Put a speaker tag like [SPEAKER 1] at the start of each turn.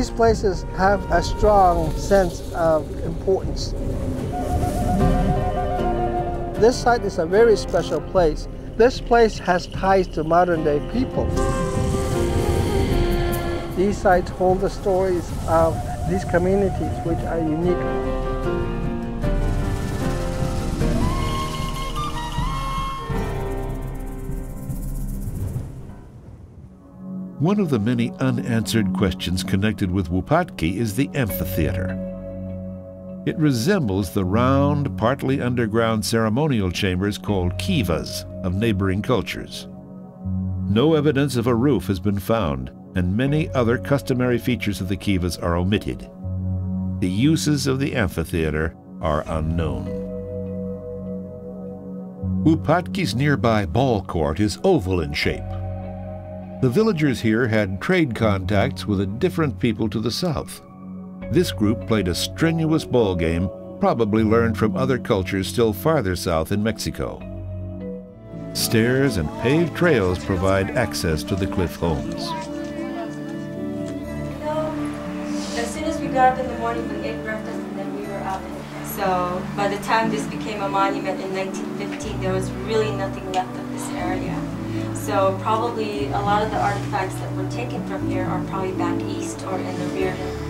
[SPEAKER 1] these places have a strong sense of importance. This site is a very special place. This place has ties to modern day people. These sites hold the stories of these communities which are unique.
[SPEAKER 2] One of the many unanswered questions connected with Wupatki is the amphitheater. It resembles the round, partly underground ceremonial chambers called kivas of neighboring cultures. No evidence of a roof has been found, and many other customary features of the kivas are omitted. The uses of the amphitheater are unknown. Wupatki's nearby ball court is oval in shape. The villagers here had trade contacts with a different people to the south. This group played a strenuous ball game, probably learned from other cultures still farther south in Mexico. Stairs and paved trails provide access to the cliff homes.
[SPEAKER 3] as soon as we got up in the morning, we ate breakfast and then we were out. So by the time this became a monument in 1915, there was really nothing left of this area. So probably a lot of the artifacts that were taken from here are probably back east or in the rear.